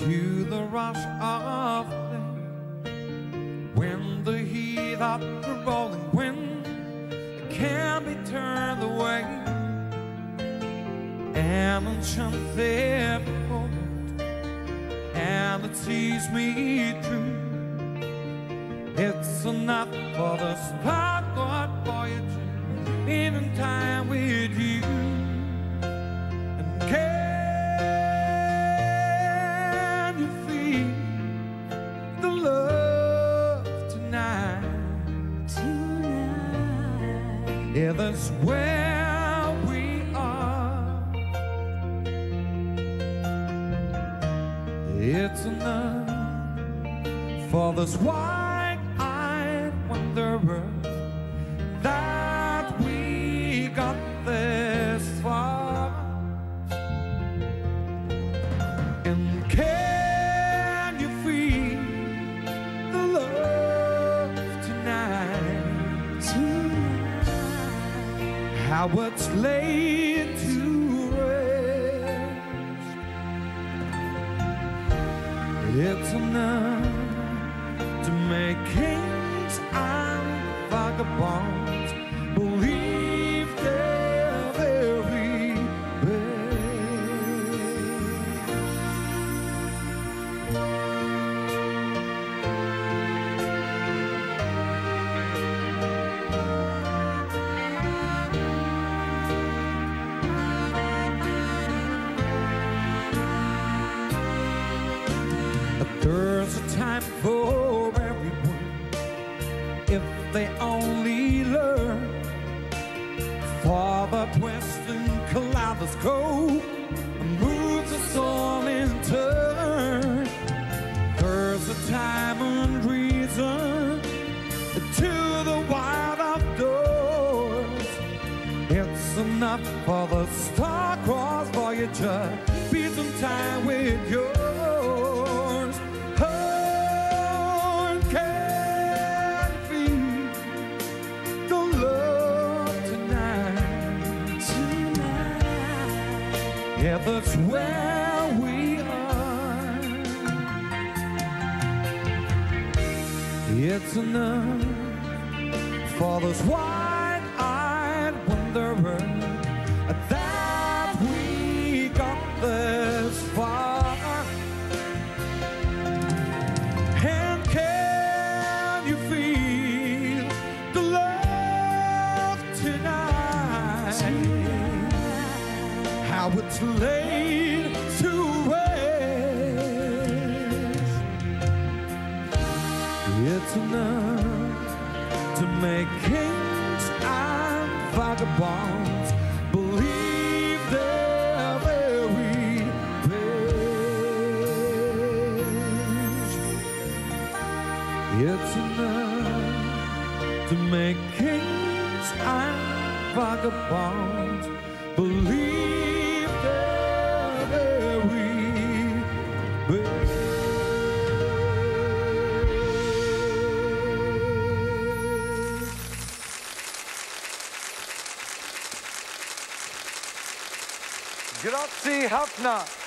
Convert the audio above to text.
to the rush of play. When the heat of the rolling wind can be turned away, an enchanted moment, and it sees me through. It's enough for the of voyage in time with Yeah, that's where we are. It's enough for this wide-eyed wanderer how it's laid to rest. It's enough to make kings and vagabonds time for everyone if they only learn. For the western kaleidoscope moves us all in turn. There's a time and reason to the wild outdoors. It's enough for the star-crossed Voyager. Be some time with yours. That's where we are. It's enough for those wide-eyed wanderer it's to. It's enough to make kings and vagabonds believe their very best. It's enough to make kings and vagabonds believe Grazzi ħafna.